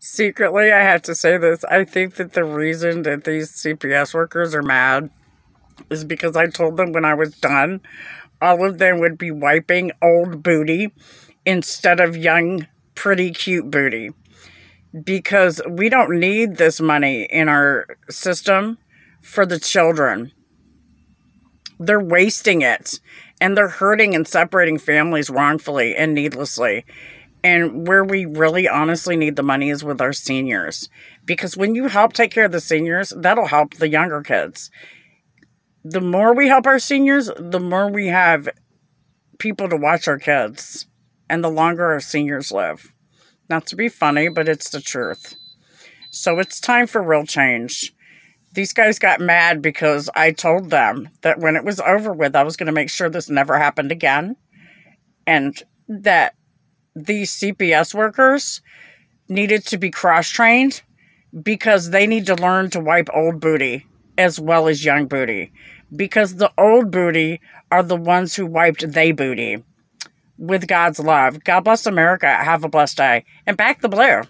Secretly, I have to say this. I think that the reason that these CPS workers are mad is because I told them when I was done, all of them would be wiping old booty instead of young, pretty, cute booty. Because we don't need this money in our system for the children. They're wasting it and they're hurting and separating families wrongfully and needlessly. And where we really honestly need the money is with our seniors. Because when you help take care of the seniors, that'll help the younger kids. The more we help our seniors, the more we have people to watch our kids and the longer our seniors live. Not to be funny, but it's the truth. So it's time for real change. These guys got mad because I told them that when it was over with, I was going to make sure this never happened again. And that these CPS workers needed to be cross trained because they need to learn to wipe old booty as well as young booty. Because the old booty are the ones who wiped they booty with God's love. God bless America. Have a blessed day. And back the blue.